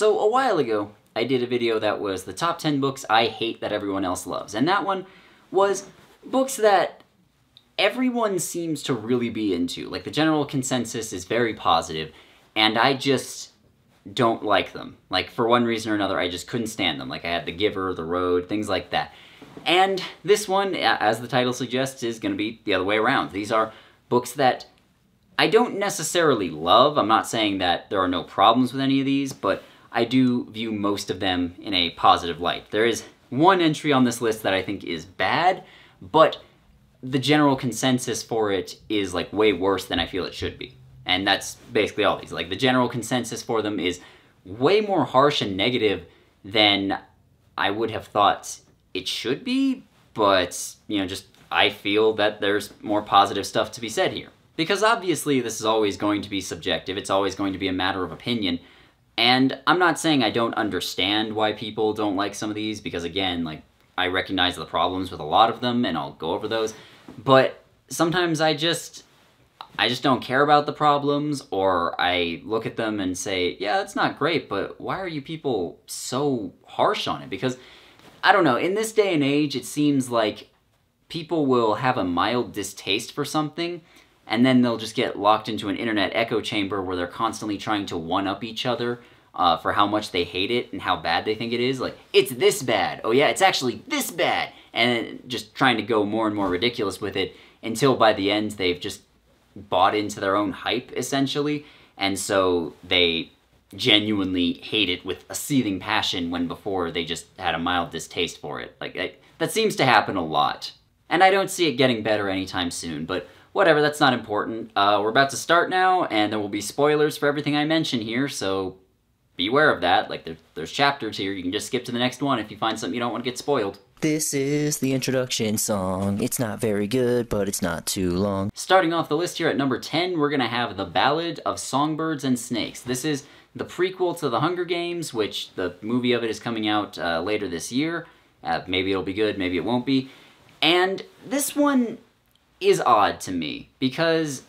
So a while ago, I did a video that was the top 10 books I hate that everyone else loves. And that one was books that everyone seems to really be into. Like the general consensus is very positive, and I just don't like them. Like for one reason or another, I just couldn't stand them. Like I had The Giver, The Road, things like that. And this one, as the title suggests, is going to be the other way around. These are books that I don't necessarily love. I'm not saying that there are no problems with any of these, but I do view most of them in a positive light. There is one entry on this list that I think is bad, but the general consensus for it is like way worse than I feel it should be. And that's basically all these. Like the general consensus for them is way more harsh and negative than I would have thought it should be, but you know, just I feel that there's more positive stuff to be said here. Because obviously this is always going to be subjective, it's always going to be a matter of opinion, and I'm not saying I don't understand why people don't like some of these, because again, like, I recognize the problems with a lot of them, and I'll go over those, but sometimes I just, I just don't care about the problems, or I look at them and say, yeah, that's not great, but why are you people so harsh on it? Because, I don't know, in this day and age, it seems like people will have a mild distaste for something, and then they'll just get locked into an internet echo chamber where they're constantly trying to one-up each other uh, for how much they hate it and how bad they think it is. Like, it's this bad. Oh yeah, it's actually this bad. And just trying to go more and more ridiculous with it until by the end they've just bought into their own hype, essentially. And so they genuinely hate it with a seething passion when before they just had a mild distaste for it. Like, I, that seems to happen a lot. And I don't see it getting better anytime soon, but whatever, that's not important. Uh, we're about to start now, and there will be spoilers for everything I mention here, so beware of that. Like, there, there's chapters here, you can just skip to the next one if you find something you don't want to get spoiled. This is the introduction song. It's not very good, but it's not too long. Starting off the list here at number 10, we're gonna have The Ballad of Songbirds and Snakes. This is the prequel to The Hunger Games, which the movie of it is coming out uh, later this year. Uh, maybe it'll be good, maybe it won't be. And this one is odd to me because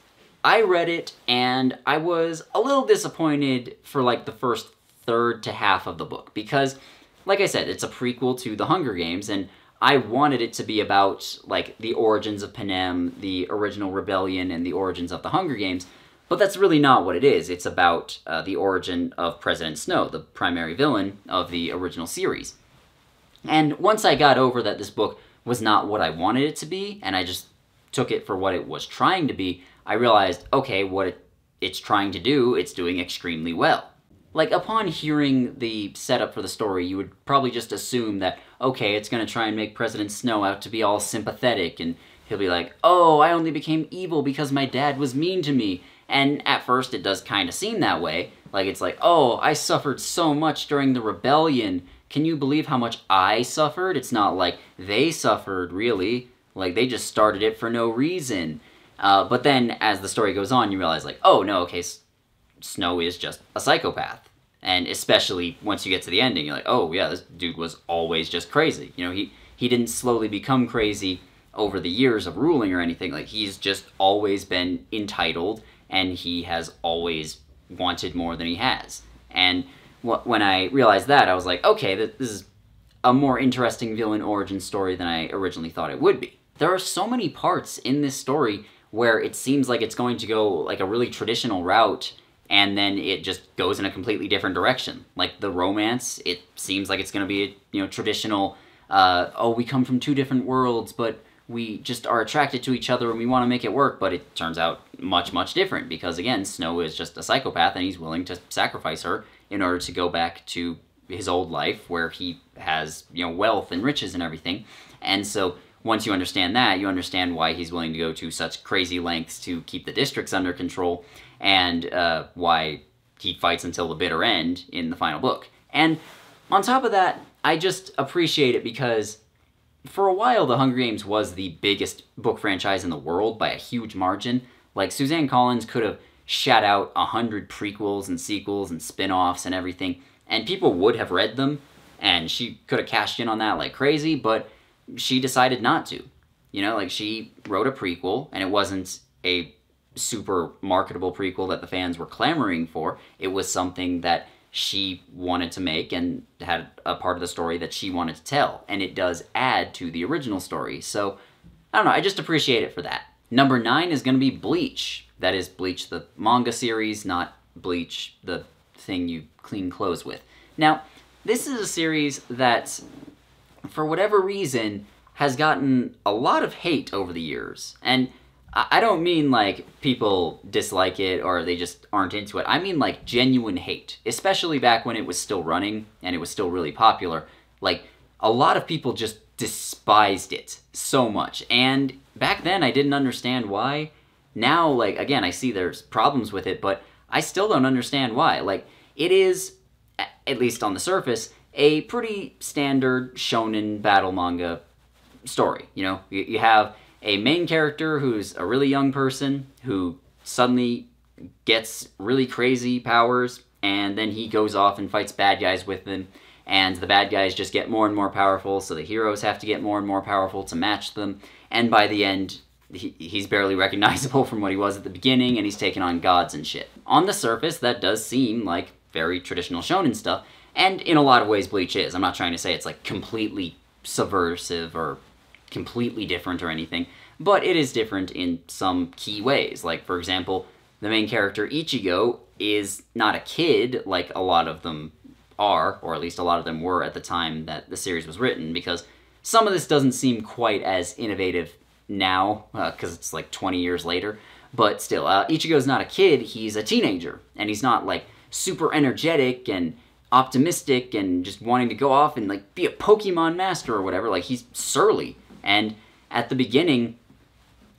I read it and I was a little disappointed for like the first third to half of the book because like I said, it's a prequel to The Hunger Games and I wanted it to be about like the origins of Panem, the original rebellion and the origins of the Hunger Games, but that's really not what it is. It's about uh, the origin of President Snow, the primary villain of the original series. And once I got over that this book was not what I wanted it to be, and I just took it for what it was trying to be, I realized, okay, what it, it's trying to do, it's doing extremely well. Like, upon hearing the setup for the story, you would probably just assume that, okay, it's gonna try and make President Snow out to be all sympathetic, and he'll be like, oh, I only became evil because my dad was mean to me. And at first, it does kind of seem that way. Like, it's like, oh, I suffered so much during the rebellion. Can you believe how much I suffered? It's not like they suffered, really. Like, they just started it for no reason. Uh, but then, as the story goes on, you realize, like, oh, no, okay, S Snow is just a psychopath. And especially once you get to the ending, you're like, oh, yeah, this dude was always just crazy. You know, he, he didn't slowly become crazy over the years of ruling or anything. Like, he's just always been entitled, and he has always wanted more than he has. And wh when I realized that, I was like, okay, this is a more interesting villain origin story than I originally thought it would be there are so many parts in this story where it seems like it's going to go like a really traditional route and then it just goes in a completely different direction. Like the romance, it seems like it's going to be a, you know traditional uh, oh we come from two different worlds but we just are attracted to each other and we want to make it work but it turns out much much different because again Snow is just a psychopath and he's willing to sacrifice her in order to go back to his old life where he has you know wealth and riches and everything and so once you understand that, you understand why he's willing to go to such crazy lengths to keep the districts under control, and uh, why he fights until the bitter end in the final book. And on top of that, I just appreciate it because for a while, The Hunger Games was the biggest book franchise in the world by a huge margin. Like, Suzanne Collins could have shat out a hundred prequels and sequels and spin-offs and everything, and people would have read them, and she could have cashed in on that like crazy, but she decided not to. You know, like she wrote a prequel, and it wasn't a super marketable prequel that the fans were clamoring for. It was something that she wanted to make and had a part of the story that she wanted to tell. And it does add to the original story. So, I don't know, I just appreciate it for that. Number nine is going to be Bleach. That is Bleach, the manga series, not Bleach, the thing you clean clothes with. Now, this is a series that, for whatever reason, has gotten a lot of hate over the years. And I don't mean like people dislike it or they just aren't into it. I mean like genuine hate, especially back when it was still running and it was still really popular. Like a lot of people just despised it so much. And back then I didn't understand why. Now like again, I see there's problems with it, but I still don't understand why. Like it is at least on the surface a pretty standard shonen battle manga story, you know? You, have a main character who's a really young person who suddenly gets really crazy powers and then he goes off and fights bad guys with them and the bad guys just get more and more powerful so the heroes have to get more and more powerful to match them and by the end he, he's barely recognizable from what he was at the beginning and he's taken on gods and shit on the surface that does seem like very traditional shonen stuff and in a lot of ways bleach is i'm not trying to say it's like completely subversive or completely different or anything, but it is different in some key ways. Like, for example, the main character Ichigo is not a kid like a lot of them are, or at least a lot of them were at the time that the series was written, because some of this doesn't seem quite as innovative now, because uh, it's like 20 years later. But still, uh, Ichigo's not a kid, he's a teenager, and he's not like super energetic and optimistic and just wanting to go off and like be a Pokemon master or whatever. Like he's surly. And at the beginning,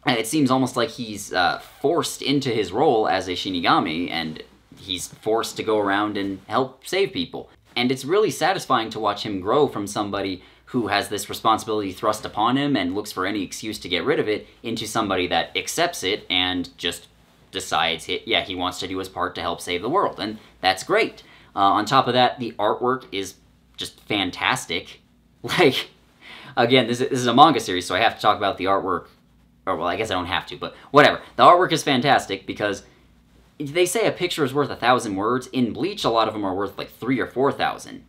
it seems almost like he's uh, forced into his role as a Shinigami, and he's forced to go around and help save people. And it's really satisfying to watch him grow from somebody who has this responsibility thrust upon him and looks for any excuse to get rid of it into somebody that accepts it and just decides, yeah, he wants to do his part to help save the world. And that's great. Uh, on top of that, the artwork is just fantastic. Like, again, this is, this is a manga series, so I have to talk about the artwork. Or, well, I guess I don't have to, but whatever. The artwork is fantastic because they say a picture is worth a thousand words. In Bleach, a lot of them are worth like three or four thousand.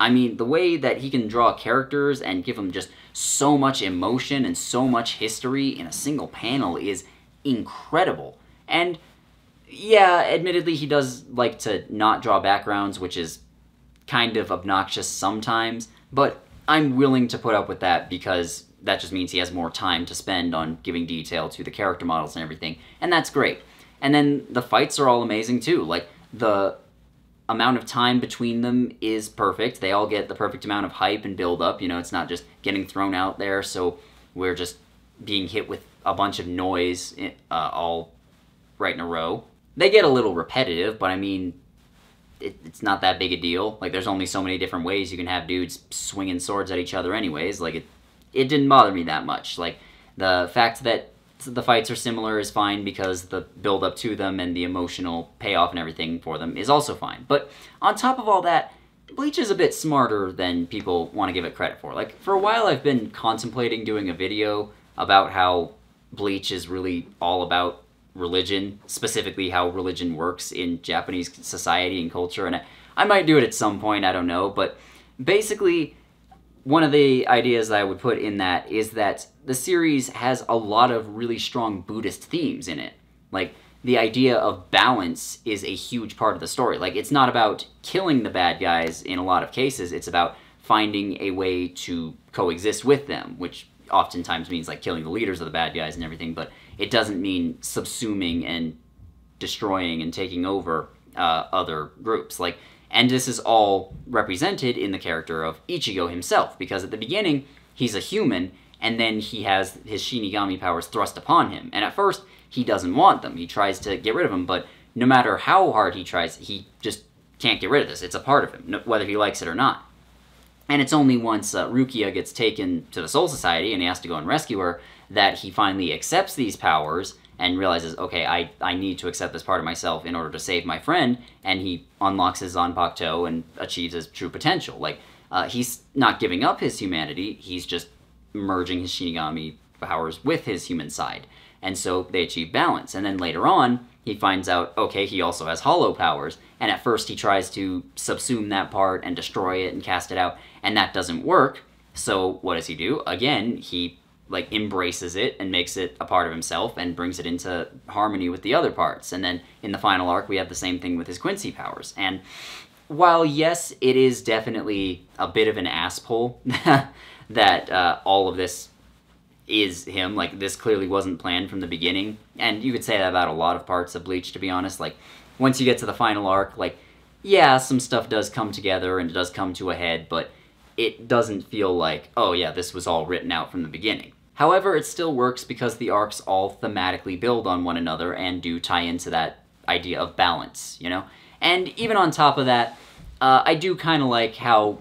I mean, the way that he can draw characters and give them just so much emotion and so much history in a single panel is incredible. And yeah, admittedly, he does like to not draw backgrounds, which is kind of obnoxious sometimes, but I'm willing to put up with that because that just means he has more time to spend on giving detail to the character models and everything, and that's great. And then the fights are all amazing too. Like the amount of time between them is perfect. They all get the perfect amount of hype and build up. You know, it's not just getting thrown out there, so we're just being hit with a bunch of noise uh, all right in a row. They get a little repetitive, but I mean, it, it's not that big a deal. Like, there's only so many different ways you can have dudes swinging swords at each other, anyways. Like, it, it didn't bother me that much. Like, the fact that the fights are similar is fine because the build up to them and the emotional payoff and everything for them is also fine. But on top of all that, Bleach is a bit smarter than people want to give it credit for. Like, for a while, I've been contemplating doing a video about how Bleach is really all about religion, specifically how religion works in Japanese society and culture. And I, I might do it at some point, I don't know. But basically, one of the ideas I would put in that is that the series has a lot of really strong Buddhist themes in it. Like, the idea of balance is a huge part of the story. Like, it's not about killing the bad guys in a lot of cases, it's about finding a way to coexist with them, which oftentimes means like killing the leaders of the bad guys and everything. But it doesn't mean subsuming and destroying and taking over uh, other groups. Like, and this is all represented in the character of Ichigo himself, because at the beginning he's a human, and then he has his Shinigami powers thrust upon him. And at first he doesn't want them; he tries to get rid of them, but no matter how hard he tries, he just can't get rid of this. It's a part of him, whether he likes it or not. And it's only once uh, Rukia gets taken to the Soul Society and he has to go and rescue her that he finally accepts these powers and realizes, okay, I, I need to accept this part of myself in order to save my friend, and he unlocks his Zanpakuto and achieves his true potential. Like, uh, he's not giving up his humanity, he's just merging his Shinigami powers with his human side. and so they achieve balance. And then later on, he finds out, okay, he also has hollow powers. And at first, he tries to subsume that part and destroy it and cast it out, and that doesn't work. So what does he do? Again, he like embraces it and makes it a part of himself and brings it into harmony with the other parts. And then in the final arc, we have the same thing with his Quincy powers. And while yes, it is definitely a bit of an asshole that uh, all of this is him. Like this clearly wasn't planned from the beginning, and you could say that about a lot of parts of Bleach. To be honest, like once you get to the final arc, like yeah, some stuff does come together and it does come to a head, but it doesn't feel like oh yeah, this was all written out from the beginning. However, it still works because the arcs all thematically build on one another and do tie into that idea of balance, you know? And even on top of that, uh, I do kind of like how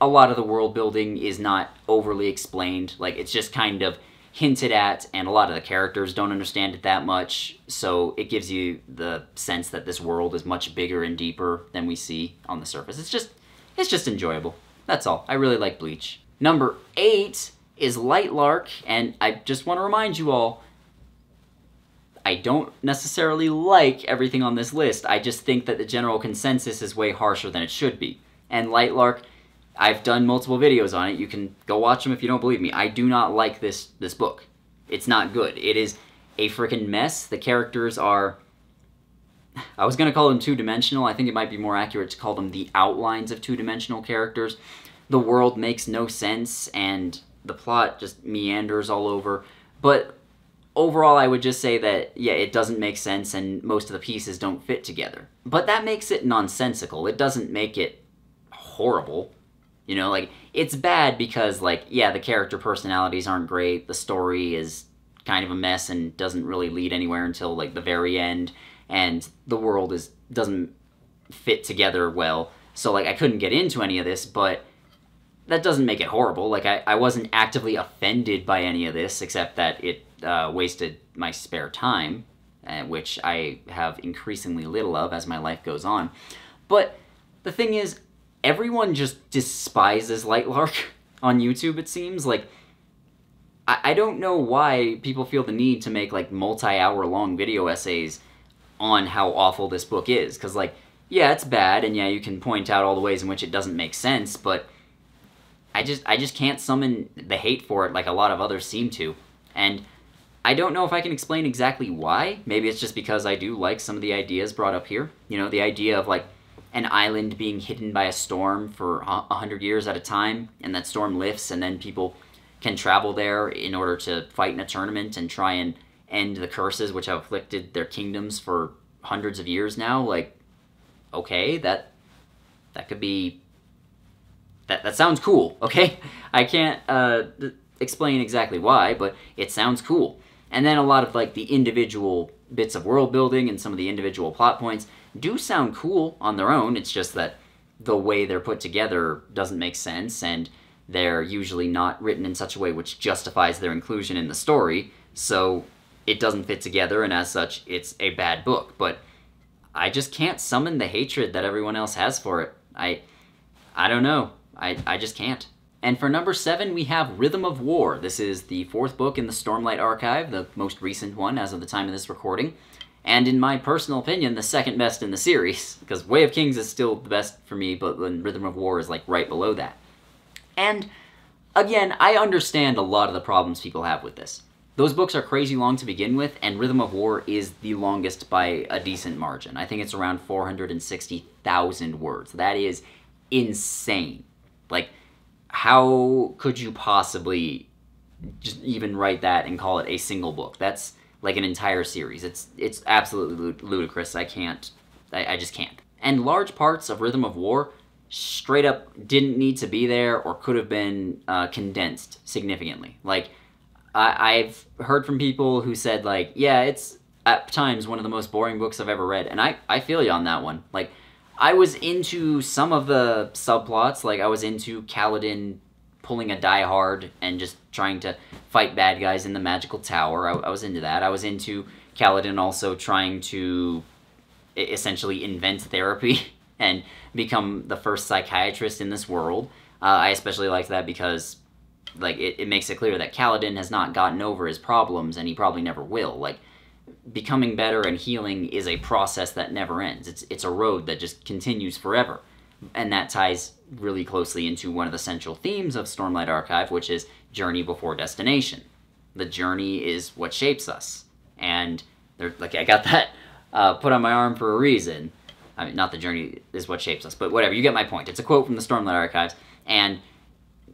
a lot of the world building is not overly explained. Like, it's just kind of hinted at, and a lot of the characters don't understand it that much, so it gives you the sense that this world is much bigger and deeper than we see on the surface. It's just, it's just enjoyable. That's all. I really like Bleach. Number eight is Lightlark, and I just want to remind you all, I don't necessarily like everything on this list. I just think that the general consensus is way harsher than it should be. And Lightlark, I've done multiple videos on it. You can go watch them if you don't believe me. I do not like this this book. It's not good. It is a freaking mess. The characters are I was going to call them two-dimensional. I think it might be more accurate to call them the outlines of two-dimensional characters. The world makes no sense and the plot just meanders all over. But overall, I would just say that, yeah, it doesn't make sense and most of the pieces don't fit together. But that makes it nonsensical. It doesn't make it horrible. You know, like, it's bad because, like, yeah, the character personalities aren't great, the story is kind of a mess and doesn't really lead anywhere until, like, the very end, and the world is doesn't fit together well. So, like, I couldn't get into any of this, but that doesn't make it horrible. Like, I, I wasn't actively offended by any of this, except that it uh, wasted my spare time, uh, which I have increasingly little of as my life goes on. But the thing is, everyone just despises Lightlark on YouTube, it seems. Like, I, I don't know why people feel the need to make, like, multi-hour long video essays on how awful this book is. Because, like, yeah, it's bad, and yeah, you can point out all the ways in which it doesn't make sense, but I just I just can't summon the hate for it like a lot of others seem to. And I don't know if I can explain exactly why. Maybe it's just because I do like some of the ideas brought up here. You know, the idea of like an island being hidden by a storm for a hundred years at a time, and that storm lifts, and then people can travel there in order to fight in a tournament and try and end the curses which have afflicted their kingdoms for hundreds of years now. Like, okay, that that could be that, that sounds cool, okay? I can't uh, explain exactly why, but it sounds cool. And then a lot of like the individual bits of world building and some of the individual plot points do sound cool on their own. It's just that the way they're put together doesn't make sense and they're usually not written in such a way which justifies their inclusion in the story. So it doesn't fit together and as such it's a bad book. But I just can't summon the hatred that everyone else has for it. I I don't know. I, I just can't. And for number seven, we have Rhythm of War. This is the fourth book in the Stormlight Archive, the most recent one as of the time of this recording. And in my personal opinion, the second best in the series, because Way of Kings is still the best for me, but then Rhythm of War is like right below that. And again, I understand a lot of the problems people have with this. Those books are crazy long to begin with, and Rhythm of War is the longest by a decent margin. I think it's around 460,000 words. That is insane. Like, how could you possibly just even write that and call it a single book? That's like an entire series. It's it's absolutely ludicrous. I can't. I, I just can't. And large parts of Rhythm of War straight up didn't need to be there or could have been uh, condensed significantly. Like, I, I've heard from people who said, like, yeah, it's at times one of the most boring books I've ever read. And I, I feel you on that one. Like, I was into some of the subplots, like I was into Kaladin pulling a die hard and just trying to fight bad guys in the magical tower. I, I was into that. I was into Kaladin also trying to essentially invent therapy and become the first psychiatrist in this world. Uh, I especially liked that because like it, it makes it clear that Kaladin has not gotten over his problems and he probably never will. Like becoming better and healing is a process that never ends. It's it's a road that just continues forever. And that ties really closely into one of the central themes of Stormlight Archive, which is journey before destination. The journey is what shapes us. And there like I got that uh, put on my arm for a reason. I mean, not the journey is what shapes us, but whatever. You get my point. It's a quote from the Stormlight Archives, and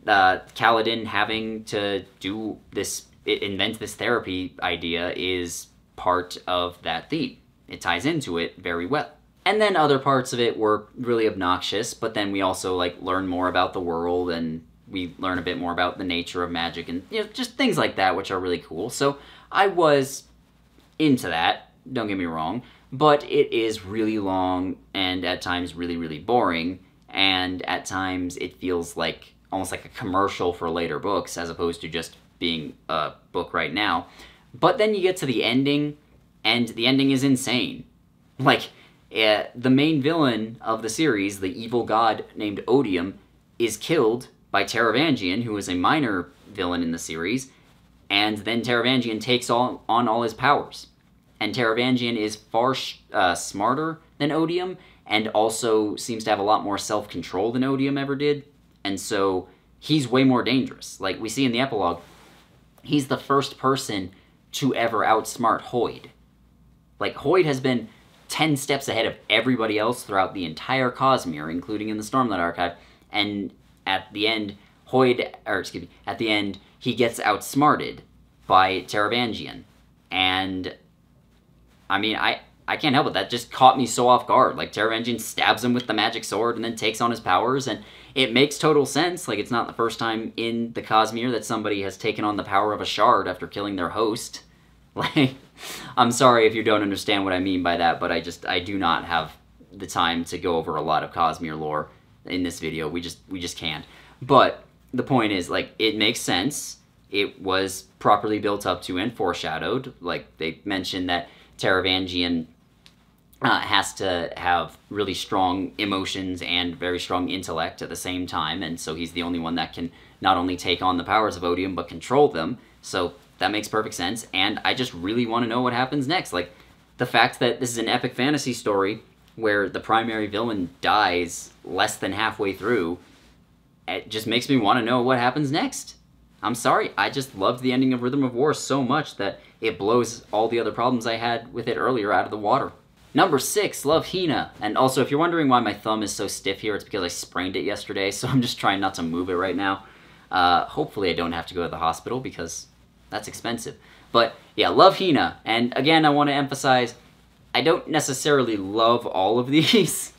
uh, Kaladin having to do this, invent this therapy idea is part of that theme. It ties into it very well. And then other parts of it were really obnoxious, but then we also like learn more about the world and we learn a bit more about the nature of magic and you know, just things like that, which are really cool. So I was into that, don't get me wrong, but it is really long and at times really, really boring. And at times it feels like almost like a commercial for later books as opposed to just being a book right now. But then you get to the ending, and the ending is insane. Like, uh, the main villain of the series, the evil god named Odium, is killed by Taravangian, who is a minor villain in the series, and then Taravangian takes all, on all his powers. And Taravangian is far uh, smarter than Odium, and also seems to have a lot more self control than Odium ever did. And so he's way more dangerous. Like we see in the epilogue, he's the first person to ever outsmart Hoid. Like Hoid has been 10 steps ahead of everybody else throughout the entire Cosmere, including in the Stormlight Archive, and at the end, Hoid, or excuse me, at the end, he gets outsmarted by Taravangian. And, I mean, I, I can't help it, that just caught me so off guard. Like, Taravangian stabs him with the magic sword and then takes on his powers, and it makes total sense. Like, it's not the first time in the Cosmere that somebody has taken on the power of a shard after killing their host. Like, I'm sorry if you don't understand what I mean by that, but I just, I do not have the time to go over a lot of Cosmere lore in this video. We just, we just can't. But the point is, like, it makes sense. It was properly built up to and foreshadowed. Like, they mentioned that Taravangian uh, has to have really strong emotions and very strong intellect at the same time, and so he's the only one that can not only take on the powers of Odium but control them. So that makes perfect sense, and I just really want to know what happens next. Like, the fact that this is an epic fantasy story where the primary villain dies less than halfway through, it just makes me want to know what happens next. I'm sorry, I just loved the ending of Rhythm of War so much that it blows all the other problems I had with it earlier out of the water. Number six, Love Hina. And also, if you're wondering why my thumb is so stiff here, it's because I sprained it yesterday, so I'm just trying not to move it right now. Uh, hopefully I don't have to go to the hospital because that's expensive. But yeah, love Hina. And again, I want to emphasize, I don't necessarily love all of these,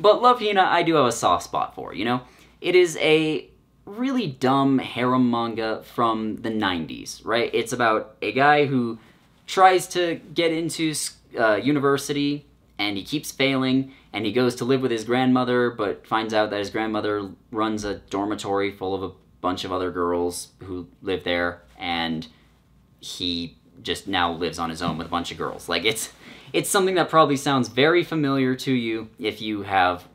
but love Hina I do have a soft spot for, you know? It is a really dumb harem manga from the 90s, right? It's about a guy who tries to get into uh, university and he keeps failing and he goes to live with his grandmother but finds out that his grandmother runs a dormitory full of a bunch of other girls who live there and he just now lives on his own with a bunch of girls. Like it's it's something that probably sounds very familiar to you if you have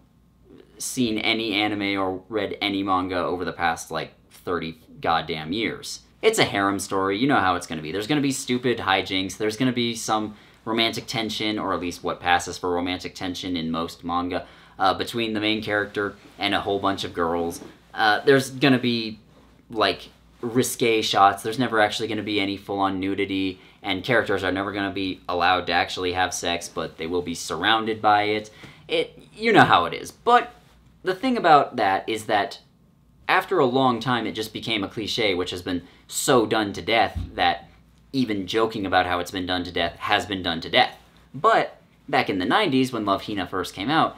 seen any anime or read any manga over the past like 30 goddamn years. It's a harem story. You know how it's going to be. There's going to be stupid hijinks. There's going to be some romantic tension, or at least what passes for romantic tension in most manga, uh, between the main character and a whole bunch of girls. Uh, there's going to be like risque shots. There's never actually going to be any full on nudity, and characters are never going to be allowed to actually have sex, but they will be surrounded by it. It, you know how it is. But the thing about that is that after a long time, it just became a cliche, which has been so done to death that even joking about how it's been done to death has been done to death. But back in the 90s, when Love Hina first came out,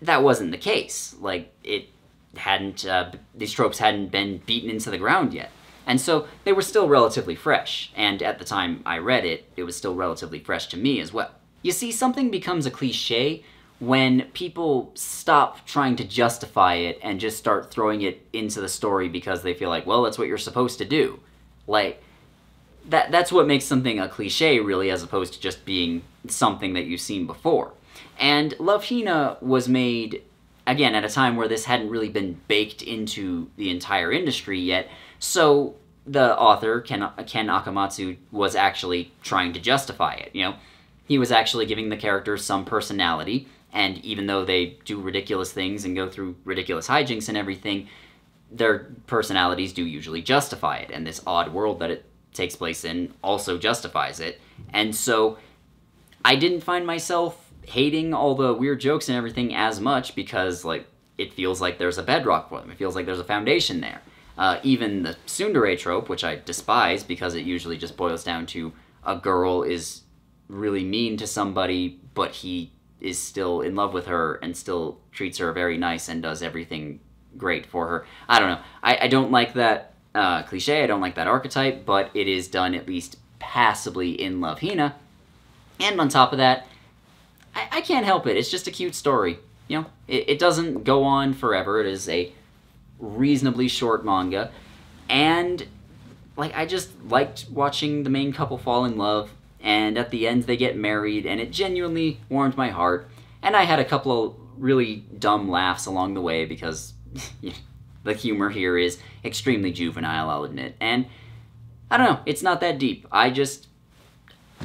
that wasn't the case. Like, it hadn't uh, these tropes hadn't been beaten into the ground yet and so they were still relatively fresh and at the time i read it it was still relatively fresh to me as well you see something becomes a cliche when people stop trying to justify it and just start throwing it into the story because they feel like well that's what you're supposed to do like that that's what makes something a cliche really as opposed to just being something that you've seen before and love hina was made again, at a time where this hadn't really been baked into the entire industry yet. So the author, Ken, Ken Akamatsu, was actually trying to justify it. You know, he was actually giving the characters some personality, and even though they do ridiculous things and go through ridiculous hijinks and everything, their personalities do usually justify it, and this odd world that it takes place in also justifies it. And so I didn't find myself hating all the weird jokes and everything as much because like it feels like there's a bedrock for them. It feels like there's a foundation there. Uh, even the tsundere trope, which I despise because it usually just boils down to a girl is really mean to somebody, but he is still in love with her and still treats her very nice and does everything great for her. I don't know. I, I don't like that uh, cliche. I don't like that archetype, but it is done at least passably in Love Hina. And on top of that, I, I can't help it. It's just a cute story. You know, it, it doesn't go on forever. It is a reasonably short manga, and like I just liked watching the main couple fall in love, and at the end they get married, and it genuinely warmed my heart. And I had a couple of really dumb laughs along the way because the humor here is extremely juvenile, I'll admit. And I don't know, it's not that deep. I just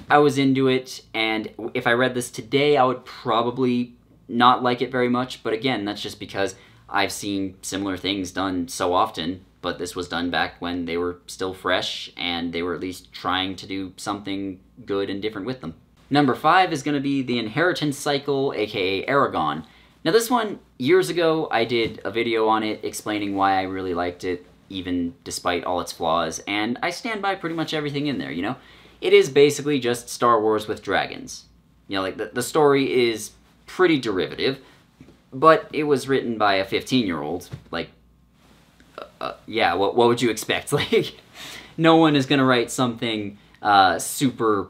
I was into it, and if I read this today, I would probably not like it very much. But again, that's just because I've seen similar things done so often. But this was done back when they were still fresh, and they were at least trying to do something good and different with them. Number five is going to be the Inheritance Cycle, aka Eragon. Now, this one, years ago, I did a video on it explaining why I really liked it, even despite all its flaws, and I stand by pretty much everything in there, you know? it is basically just Star Wars with dragons. You know, like the, the story is pretty derivative, but it was written by a 15 year old. Like, uh, uh, yeah, what, what would you expect? Like, no one is going to write something uh, super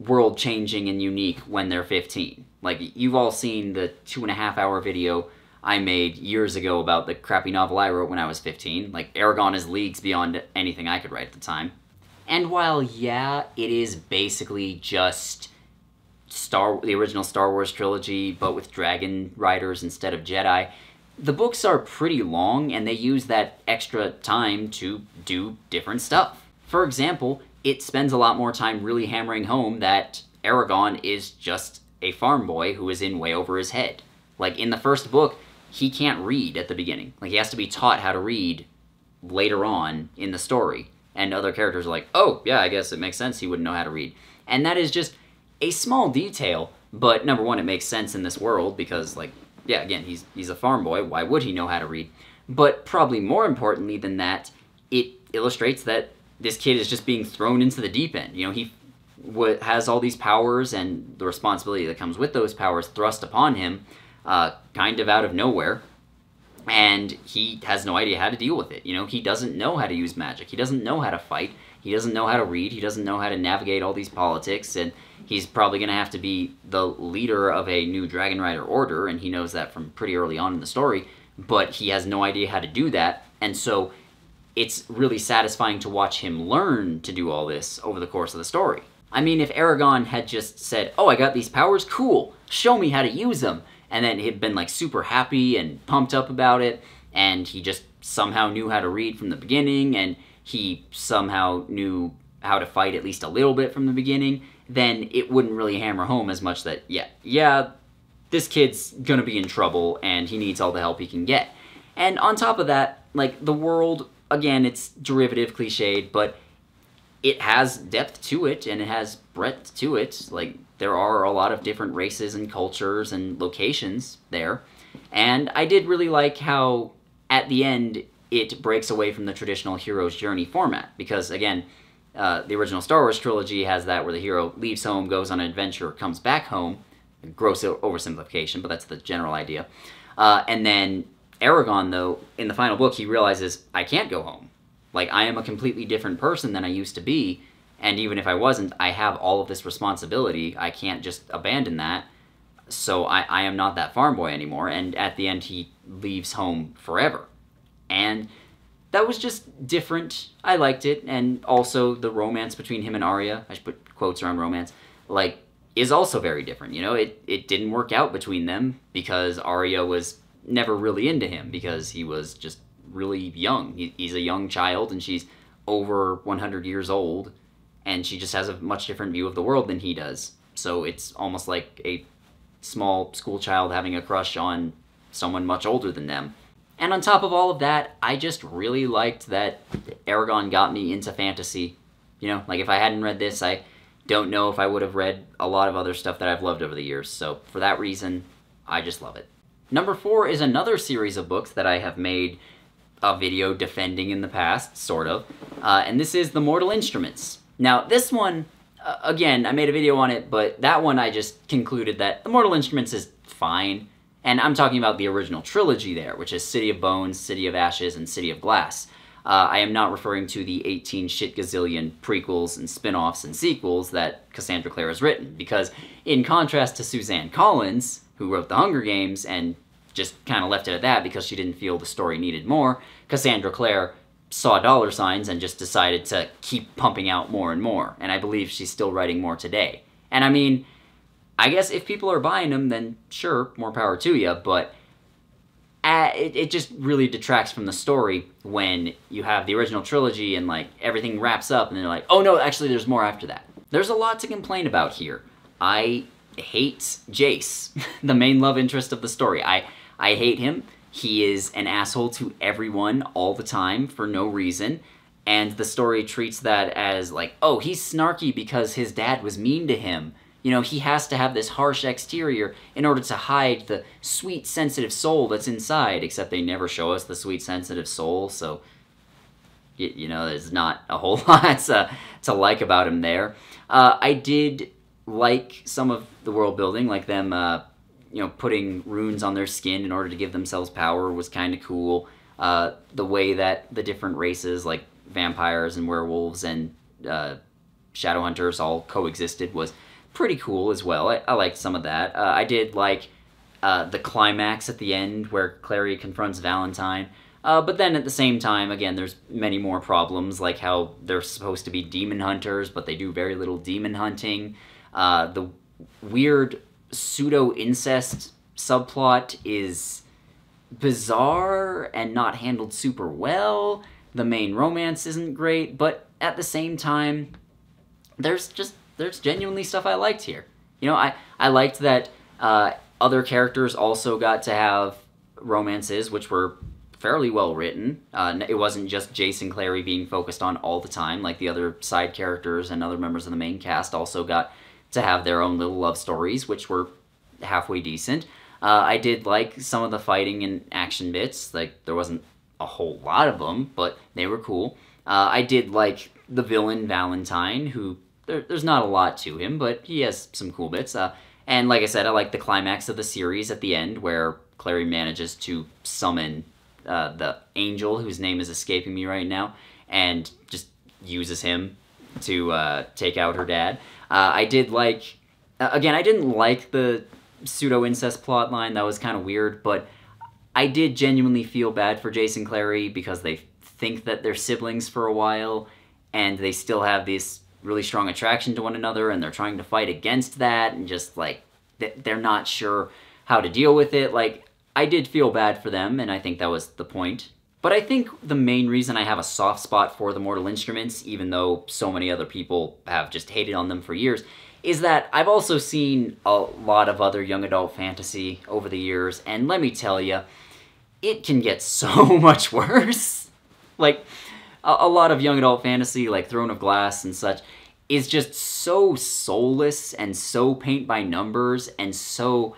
world changing and unique when they're 15. Like, you've all seen the two and a half hour video I made years ago about the crappy novel I wrote when I was 15. Like, Eragon is leagues beyond anything I could write at the time. And while, yeah, it is basically just Star the original Star Wars trilogy, but with dragon riders instead of Jedi, the books are pretty long and they use that extra time to do different stuff. For example, it spends a lot more time really hammering home that Eragon is just a farm boy who is in way over his head. Like in the first book, he can't read at the beginning. Like he has to be taught how to read later on in the story and other characters are like, oh, yeah, I guess it makes sense he wouldn't know how to read. And that is just a small detail, but number one, it makes sense in this world because, like, yeah, again, he's, he's a farm boy. Why would he know how to read? But probably more importantly than that, it illustrates that this kid is just being thrown into the deep end. You know, he w- has all these powers and the responsibility that comes with those powers thrust upon him uh, kind of out of nowhere and he has no idea how to deal with it. You know, he doesn't know how to use magic. He doesn't know how to fight. He doesn't know how to read. He doesn't know how to navigate all these politics, and he's probably going to have to be the leader of a new Dragon Rider order, and he knows that from pretty early on in the story. But he has no idea how to do that, and so it's really satisfying to watch him learn to do all this over the course of the story. I mean, if Eragon had just said, "Oh, I got these powers, cool. Show me how to use them," and then he'd been like super happy and pumped up about it and he just somehow knew how to read from the beginning and he somehow knew how to fight at least a little bit from the beginning then it wouldn't really hammer home as much that yeah yeah this kid's gonna be in trouble and he needs all the help he can get and on top of that like the world again it's derivative cliched but it has depth to it and it has breadth to it like there are a lot of different races and cultures and locations there. And I did really like how, at the end, it breaks away from the traditional hero's journey format. Because, again, uh, the original Star Wars trilogy has that where the hero leaves home, goes on an adventure, comes back home. Gross oversimplification, but that's the general idea. Uh, and then Eragon, though, in the final book, he realizes, I can't go home. Like, I am a completely different person than I used to be, and even if I wasn't, I have all of this responsibility. I can't just abandon that. So I, I am not that farm boy anymore. And at the end, he leaves home forever. And that was just different. I liked it. And also the romance between him and Arya, I should put quotes around romance, like, is also very different. You know, it, it didn't work out between them because Arya was never really into him because he was just really young. He, he's a young child, and she's over 100 years old, and she just has a much different view of the world than he does. So it's almost like a small school child having a crush on someone much older than them. And on top of all of that, I just really liked that Eragon got me into fantasy. You know, like if I hadn't read this, I don't know if I would have read a lot of other stuff that I've loved over the years. So for that reason, I just love it. Number four is another series of books that I have made a video defending in the past, sort of. Uh, and this is The Mortal Instruments. Now, this one, uh, again, I made a video on it, but that one I just concluded that The Mortal Instruments is fine. And I'm talking about the original trilogy there, which is City of Bones, City of Ashes, and City of Glass. Uh, I am not referring to the 18 shit gazillion prequels and spin offs and sequels that Cassandra Clare has written, because in contrast to Suzanne Collins, who wrote The Hunger Games and just kind of left it at that because she didn't feel the story needed more, Cassandra Clare saw dollar signs and just decided to keep pumping out more and more. And I believe she's still writing more today. And I mean, I guess if people are buying them, then sure, more power to you. But uh, it, it just really detracts from the story when you have the original trilogy and like everything wraps up and they're like, oh no, actually there's more after that. There's a lot to complain about here. I hate Jace, the main love interest of the story. I I hate him. He is an asshole to everyone all the time for no reason. And the story treats that as like, oh, he's snarky because his dad was mean to him. You know, he has to have this harsh exterior in order to hide the sweet, sensitive soul that's inside, except they never show us the sweet, sensitive soul, so, you, you know, there's not a whole lot to, to like about him there. Uh, I did like some of the world building, like them uh, you know, putting runes on their skin in order to give themselves power was kind of cool. Uh, the way that the different races, like vampires and werewolves and uh, shadow hunters, all coexisted was pretty cool as well. I, I liked some of that. Uh, I did like uh, the climax at the end where Clary confronts Valentine. Uh, but then at the same time, again, there's many more problems, like how they're supposed to be demon hunters, but they do very little demon hunting. Uh, the weird pseudo incest subplot is bizarre and not handled super well. The main romance isn't great, but at the same time, there's just there's genuinely stuff I liked here. You know, I I liked that uh, other characters also got to have romances, which were fairly well written. Uh, it wasn't just Jace and Clary being focused on all the time, like the other side characters and other members of the main cast also got to have their own little love stories, which were halfway decent. Uh, I did like some of the fighting and action bits. Like there wasn't a whole lot of them, but they were cool. Uh, I did like the villain Valentine, who there, there's not a lot to him, but he has some cool bits. Uh, and like I said, I like the climax of the series at the end where Clary manages to summon uh, the angel, whose name is escaping me right now, and just uses him to uh, take out her dad. Uh, I did like, again, I didn't like the pseudo incest plot line that was kind of weird, but I did genuinely feel bad for Jace and Clary because they think that they're siblings for a while and they still have this really strong attraction to one another and they're trying to fight against that and just like they're not sure how to deal with it. Like, I did feel bad for them, and I think that was the point. But I think the main reason I have a soft spot for the Mortal Instruments, even though so many other people have just hated on them for years, is that I've also seen a lot of other young adult fantasy over the years, and let me tell you, it can get so much worse. like, a, a, lot of young adult fantasy, like Throne of Glass and such, is just so soulless and so paint by numbers and so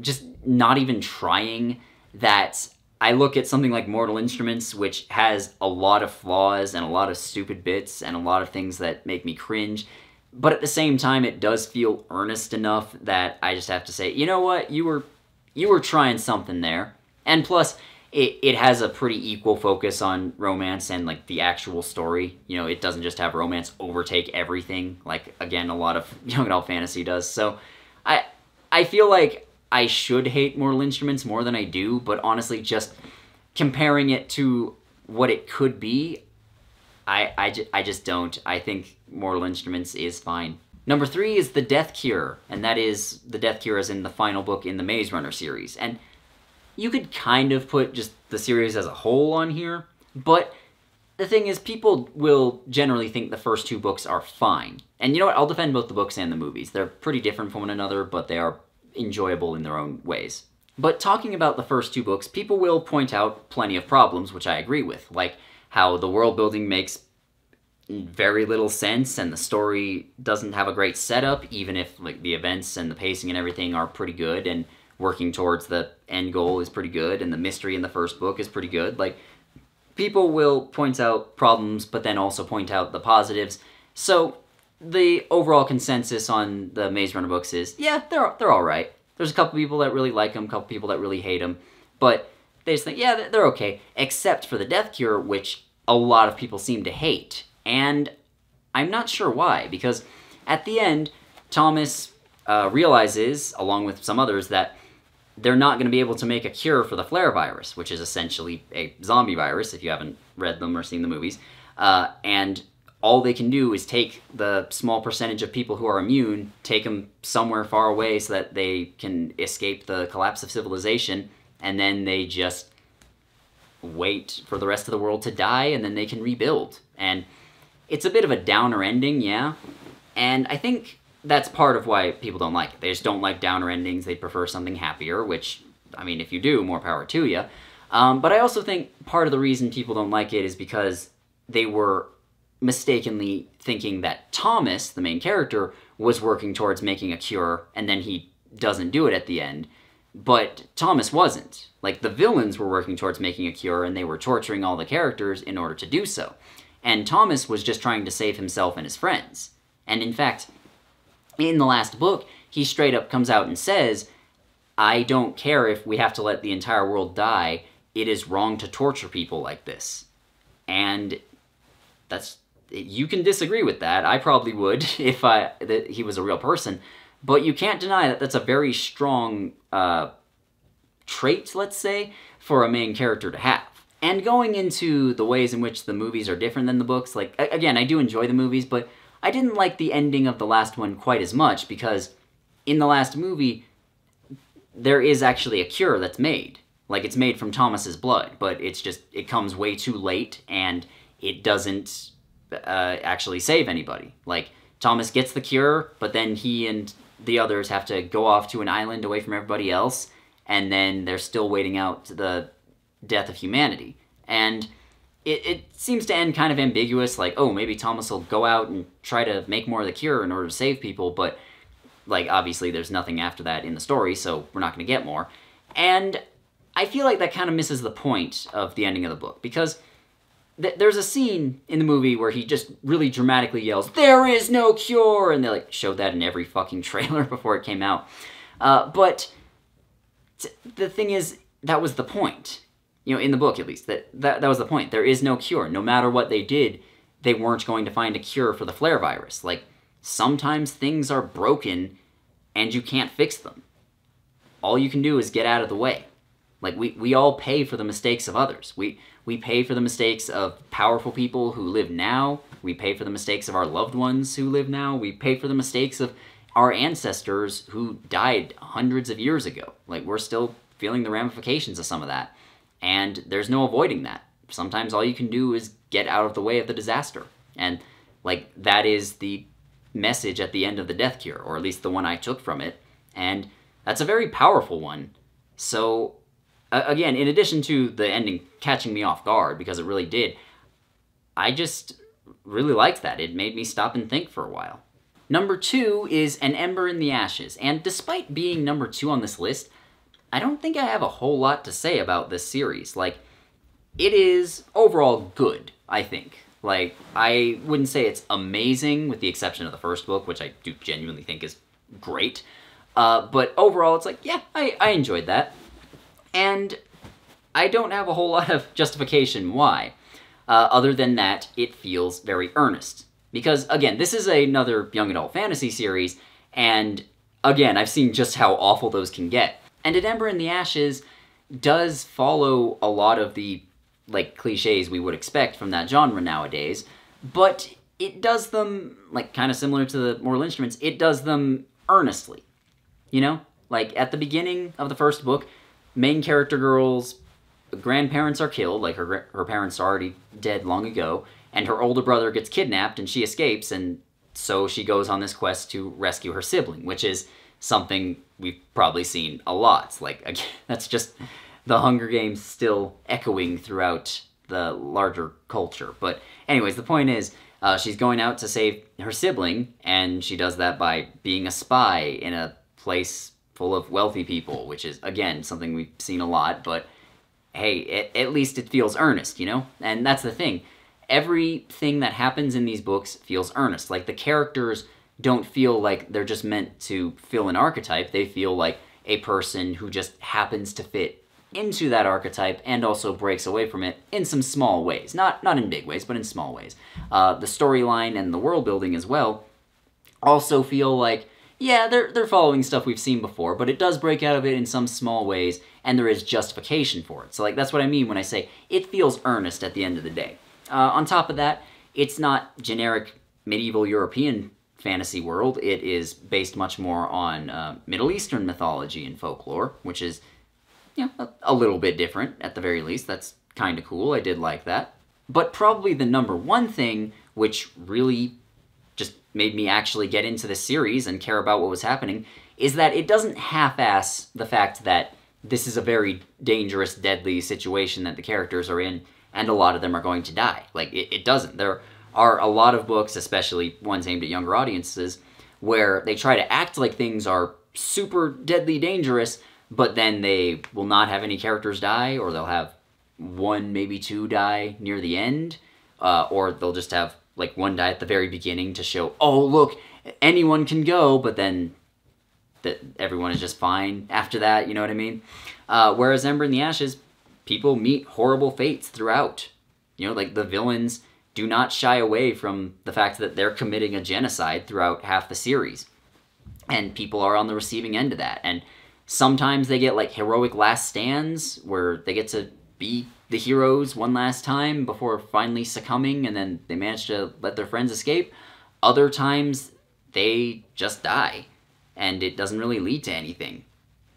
just not even trying that I look at something like Mortal Instruments, which has a lot of flaws and a lot of stupid bits and a lot of things that make me cringe but at the same time it does feel earnest enough that I just have to say, you know what, you were you were trying something there. And plus it, it has a pretty equal focus on romance and like the actual story. You know, it doesn't just have romance overtake everything, like again a lot of young adult fantasy does. So I I feel like I should hate Mortal Instruments more than I do, but honestly just comparing it to what it could be, I, I, I just don't. I think Mortal Instruments is fine. Number three is The Death Cure, and that is The Death Cure as in the final book in the Maze Runner series. And you could kind of put just the series as a whole on here, but the thing is, people will generally think the first two books are fine. And you know what? I'll defend both the books and the movies. They're pretty different from one another, but they are enjoyable in their own ways. But talking about the first two books, people will point out plenty of problems, which I agree with, like how the world building makes very little sense and the story doesn't have a great setup, even if like the events and the pacing and everything are pretty good and working towards the end goal is pretty good and the mystery in the first book is pretty good. Like people will point out problems, but then also point out the positives. So the overall consensus on the Maze Runner books is, yeah, they're they're all right. There's a couple people that really like them, a couple people that really hate them, but they just think, yeah, they're okay, except for the Death Cure, which a lot of people seem to hate, and I'm not sure why, because at the end, Thomas uh, realizes, along with some others, that they're not going to be able to make a cure for the flare virus, which is essentially a zombie virus, if you haven't read them or seen the movies. Uh, and all they can do is take the small percentage of people who are immune, take them somewhere far away so that they can escape the collapse of civilization, and then they just wait for the rest of the world to die, and then they can rebuild. And it's a bit of a downer ending, yeah. And I think that's part of why people don't like it. They just don't like downer endings. They prefer something happier, which, I mean, if you do, more power to you. Um, but I also think part of the reason people don't like it is because they were mistakenly thinking that Thomas, the main character, was working towards making a cure, and then he doesn't do it at the end. But Thomas wasn't. Like, the villains were working towards making a cure, and they were torturing all the characters in order to do so. And Thomas was just trying to save himself and his friends. And in fact, in the last book, he straight up comes out and says, I don't care if we have to let the entire world die. It is wrong to torture people like this. And that's you can disagree with that. I probably would if I that he was a real person, but you can't deny that that's a very strong uh, trait, let's say, for a main character to have. And going into the ways in which the movies are different than the books, like again, I do enjoy the movies, but I didn't like the ending of the last one quite as much because in the last movie, there is actually a cure that's made. Like it's made from Thomas's blood, but it's just it comes way too late and it doesn't uh, actually save anybody. Like Thomas gets the cure, but then he and the others have to go off to an island away from everybody else, and then they're still waiting out the death of humanity. And it, it seems to end kind of ambiguous, like, oh, maybe Thomas will go out and try to make more of the cure in order to save people, but, like, obviously there's nothing after that in the story, so we're not going to get more. And I feel like that kind of misses the point of the ending of the book, because th- there's a scene in the movie where he just really dramatically yells, There is no cure! And they, like, showed that in every fucking trailer before it came out. Uh, but the thing is, that was the point you know, in the book at least, that, that that was the point. There is no cure. No matter what they did, they weren't going to find a cure for the flare virus. Like sometimes things are broken and you can't fix them. All you can do is get out of the way. Like we, we all pay for the mistakes of others. We we pay for the mistakes of powerful people who live now. We pay for the mistakes of our loved ones who live now. We pay for the mistakes of our ancestors who died hundreds of years ago. Like we're still feeling the ramifications of some of that. And there's no avoiding that. Sometimes all you can do is get out of the way of the disaster. And like that is the message at the end of the death cure, or at least the one I took from it. And that's a very powerful one. So again, in addition to the ending catching me off guard because it really did, I just really liked that. It made me stop and think for a while. Number two is An Ember in the Ashes, and despite being number two on this list, I don't think I have a whole lot to say about this series. Like, it is overall good, I think. Like, I wouldn't say it's amazing, with the exception of the first book, which I do genuinely think is great. Uh, but overall, it's like, yeah, I, I enjoyed that. And I don't have a whole lot of justification why. Uh, other than that, it feels very earnest. Because, again, this is another young adult fantasy series, and again, I've seen just how awful those can get. And An Ember in the Ashes does follow a lot of the like cliches we would expect from that genre nowadays, but it does them like kind of similar to the Mortal Instruments. It does them earnestly, you know. Like at the beginning of the first book, main character girl's grandparents are killed, like her her parents are already dead long ago, and her older brother gets kidnapped and she escapes, and so she goes on this quest to rescue her sibling, which is something we've probably seen a lot. Like again, that's just the Hunger Games still echoing throughout the larger culture. But anyways, the point is. Uh, she's going out to save her sibling, and she does that by being a spy in a place full of wealthy people, which is, again, something we've seen a lot, but hey, at least it feels earnest, you know? And that's the thing. Everything that happens in these books feels earnest. Like the characters don't feel like they're just meant to fill an archetype, they feel like a person who just happens to fit into that archetype and also breaks away from it in some small ways. Not not in big ways, but in small ways. Uh, the storyline and the world building as well also feel like yeah, they're they're following stuff we've seen before, but it does break out of it in some small ways, and there is justification for it. So like that's what I mean when I say it feels earnest at the end of the day. Uh, on top of that, it's not generic medieval European fantasy world. It is based much more on uh, Middle Eastern mythology and folklore, which is you know, a, a little bit different at the very least. That's kind of cool. I did like that. But probably the number one thing which really made me actually get into the series and care about what was happening is that it doesn't half-ass the fact that this is a very dangerous, deadly situation that the characters are in, and a lot of them are going to die. Like, it, it doesn't. There are a lot of books, especially ones aimed at younger audiences, where they try to act like things are super deadly dangerous, but then they will not have any characters die, or they'll have one, maybe two die near the end, uh, or they'll just have like one die at the very beginning to show, oh look, anyone can go, but then that everyone is just fine after that. You know what I mean? Uh, whereas Ember in the Ashes, people meet horrible fates throughout. You know, like the villains do not shy away from the fact that they're committing a genocide throughout half the series, and people are on the receiving end of that. And sometimes they get like heroic last stands where they get to be the heroes one last time before finally succumbing and then they manage to let their friends escape. Other times they just die and it doesn't really lead to anything.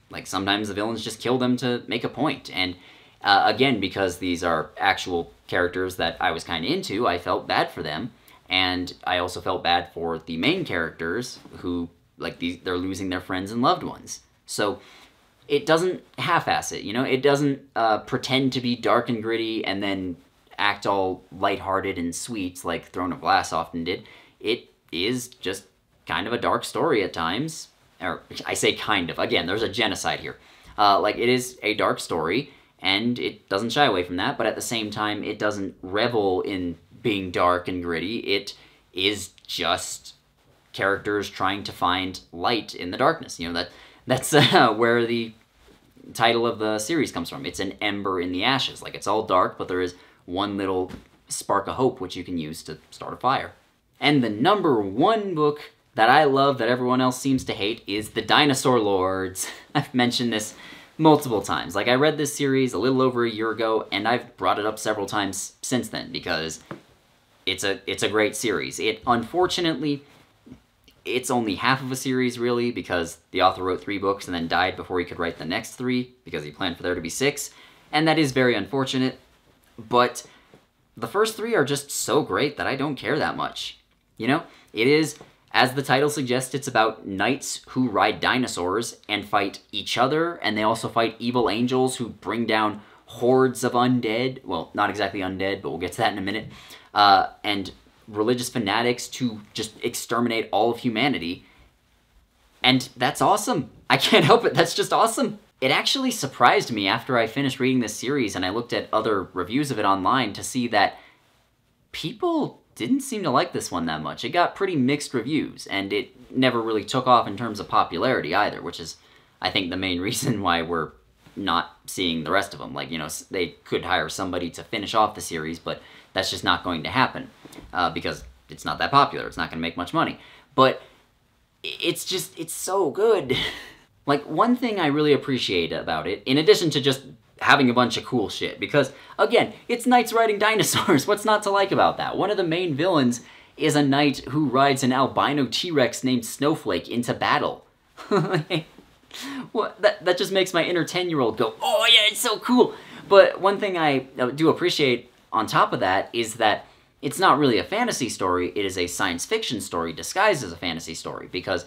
Like sometimes the villains just kill them to make a point. And uh, again, because these are actual characters that I was kind of into, I felt bad for them. And I also felt bad for the main characters who, like, these, they're losing their friends and loved ones. So it doesn't half-ass it, you know? It doesn't uh, pretend to be dark and gritty and then act all lighthearted and sweet like Throne of Glass often did. It is just kind of a dark story at times. Or I say kind of. Again, there's a genocide here. Uh, like, it is a dark story, and it doesn't shy away from that, but at the same time, it doesn't revel in being dark and gritty. It is just characters trying to find light in the darkness. You know, that that's uh, where the title of the series comes from. It's an ember in the ashes. Like, it's all dark, but there is one little spark of hope which you can use to start a fire. And the number one book that I love that everyone else seems to hate is The Dinosaur Lords. I've mentioned this multiple times. Like, I read this series a little over a year ago, and I've brought it up several times since then because it's a it's a great series. It unfortunately it's only half of a series really because the author wrote three books and then died before he could write the next three because he planned for there to be six, and that is very unfortunate. But the first three are just so great that I don't care that much. You know, it is as the title suggests, it's about knights who ride dinosaurs and fight each other, and they also fight evil angels who bring down hordes of undead. Well, not exactly undead, but we'll get to that in a minute. Uh, and religious fanatics to just exterminate all of humanity. And that's awesome. I can't help it. That's just awesome. It actually surprised me after I finished reading this series and I looked at other reviews of it online to see that people didn't seem to like this one that much. It got pretty mixed reviews, and it never really took off in terms of popularity either, which is, I think, the main reason why we're not seeing the rest of them. Like, you know, they could hire somebody to finish off the series, but that's just not going to happen uh, because it's not that popular. It's not going to make much money. But it's just, it's so good. like, one thing I really appreciate about it, in addition to just having a bunch of cool shit, because, again, it's knights riding dinosaurs. What's not to like about that? One of the main villains is a knight who rides an albino T-Rex named Snowflake into battle. well, that that just makes my inner ten year old go, "Oh yeah, it's so cool." But one thing I uh, do appreciate on top of that is that it's not really a fantasy story; it is a science fiction story disguised as a fantasy story. Because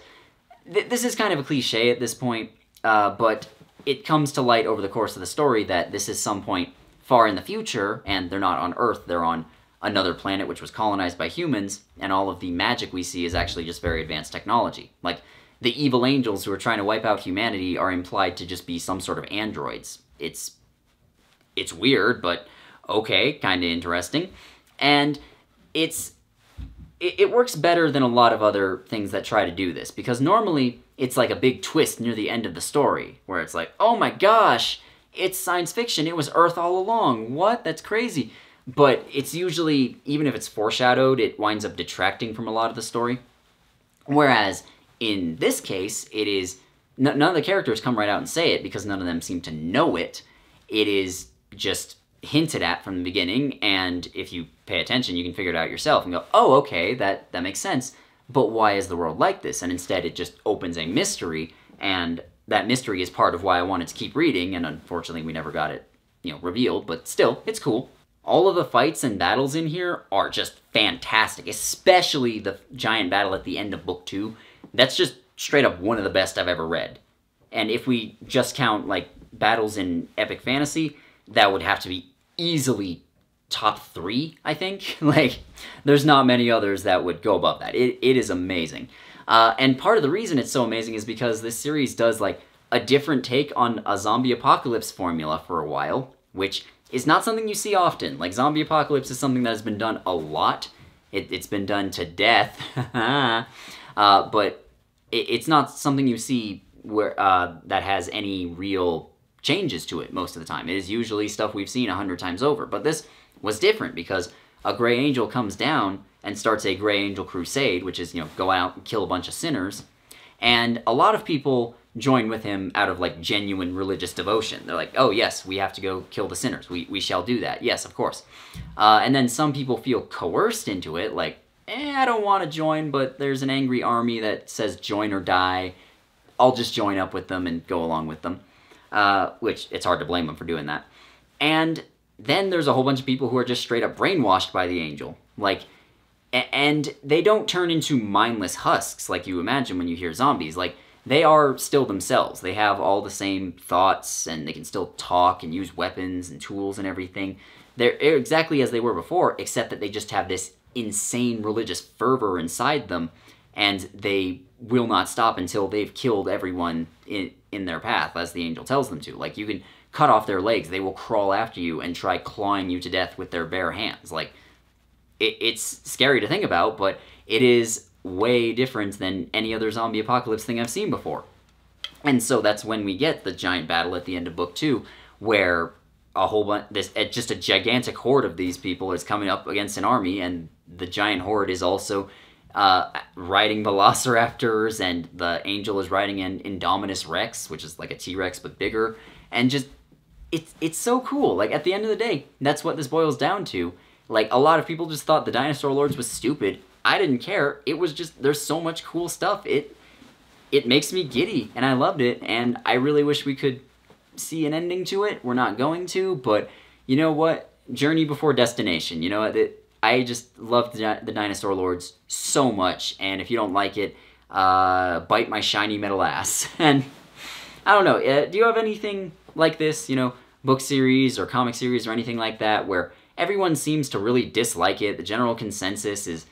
th- this is kind of a cliche at this point, uh, but it comes to light over the course of the story that this is some point far in the future, and they're not on Earth; they're on another planet which was colonized by humans, and all of the magic we see is actually just very advanced technology. Like the evil angels who are trying to wipe out humanity are implied to just be some sort of androids. It's it's weird, but okay, kind of interesting. And it's it, it works better than a lot of other things that try to do this because normally it's like a big twist near the end of the story where it's like, "Oh my gosh, it's science fiction. It was Earth all along. What? That's crazy." But it's usually even if it's foreshadowed, it winds up detracting from a lot of the story. Whereas in this case, it is none of the characters come right out and say it because none of them seem to know it. It is just hinted at from the beginning, and if you pay attention, you can figure it out yourself and go, "Oh, okay, that that makes sense." But why is the world like this? And instead, it just opens a mystery, and that mystery is part of why I wanted to keep reading. And unfortunately, we never got it, you know, revealed. But still, it's cool. All of the fights and battles in here are just fantastic, especially the giant battle at the end of book two. That's just straight up one of the best I've ever read. And if we just count like battles in epic fantasy, that would have to be easily top three, I think. like, there's not many others that would go above that. It, it is amazing. Uh, and part of the reason it's so amazing is because this series does like a different take on a zombie apocalypse formula for a while, which is not something you see often. Like, zombie apocalypse is something that has been done a lot. It, has been done to death. uh, but it, it's not something you see where uh, that has any real changes to it most of the time. It is usually stuff we've seen a hundred times over. But this was different because a gray angel comes down and starts a gray angel crusade, which is, you know, go out and kill a bunch of sinners. And a lot of people join with him out of like genuine religious devotion. They're like, oh, yes, we have to go kill the sinners. We, we shall do that. Yes, of course. Uh, and then some people feel coerced into it, like, eh, I don't want to join, but there's an angry army that says join or die. I'll just join up with them and go along with them uh, which it's hard to blame them for doing that. And then there's a whole bunch of people who are just straight up brainwashed by the angel. Like, and they don't turn into mindless husks like you imagine when you hear zombies. Like, they are still themselves. They have all the same thoughts and they can still talk and use weapons and tools and everything. They're exactly as they were before, except that they just have this insane religious fervor inside them and they will not stop until they've killed everyone in, in their path, as the angel tells them to. Like, you can cut off their legs, they will crawl after you and try clawing you to death with their bare hands. Like, it, it's scary to think about, but it is way different than any other zombie apocalypse thing I've seen before. And so that's when we get the giant battle at the end of book two, where a whole bunch, this just a gigantic horde of these people is coming up against an army, and the giant horde is also uh, riding velociraptors, and the angel is riding an Indominus Rex, which is like a T Rex but bigger, and just it's it's so cool. Like at the end of the day, that's what this boils down to. Like a lot of people just thought the Dinosaur Lords was stupid. I didn't care. It was just there's so much cool stuff. It it makes me giddy, and I loved it. And I really wish we could see an ending to it. We're not going to, but you know what? Journey before destination. You know what? I just love the, the Dinosaur Lords so much, and if you don't like it, uh, bite my shiny metal ass. and I don't know, uh, do you have anything like this, you know, book series or comic series or anything like that, where everyone seems to really dislike it? The general consensus is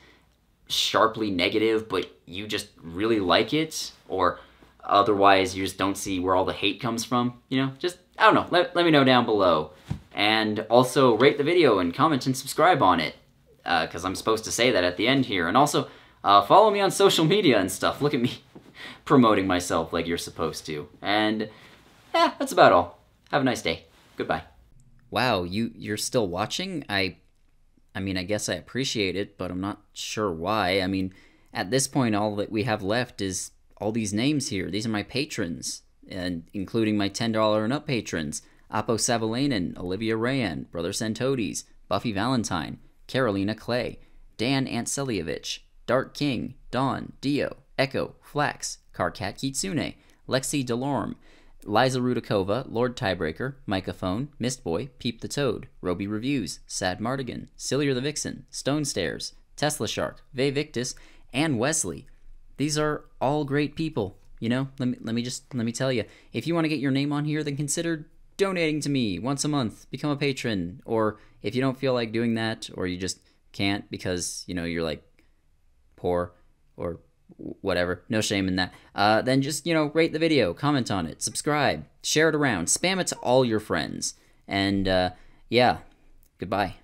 sharply negative, but you just really like it? Or otherwise, you just don't see where all the hate comes from? You know, just, I don't know, let, let me know down below. And also rate the video and comment and subscribe on it because uh, I'm supposed to say that at the end here. And also, uh, follow me on social media and stuff. Look at me promoting myself like you're supposed to. And yeah, that's about all. Have a nice day. Goodbye. Wow, you you're still watching? I I mean, I guess I appreciate it, but I'm not sure why. I mean, at this point all that we have left is all these names here. These are my patrons, and including my $10 and up patrons. Apo Savalainen, Olivia Rayan, Brother Santodes, Buffy Valentine, Carolina Clay, Dan Antselievich, Dark King, Dawn, Dio, Echo, Flax, Carcat Kitsune, Lexi Delorme, Liza Rudakova, Lord Tiebreaker, Micah Phone, Mistboy, Peep the Toad, Roby Reviews, Sad Mardigan, Cillier the Vixen, Stone Stairs, Tesla Shark, Ve Victus, and Wesley. These are all great people. You know, let me let me just let me tell you. If you want to get your name on here, then consider donating to me once a month. Become a patron, or if you don't feel like doing that, or you just can't because you know you're like poor or whatever, no shame in that. Uh, then just you know rate the video, comment on it, subscribe, share it around, spam it to all your friends, and uh, yeah, goodbye.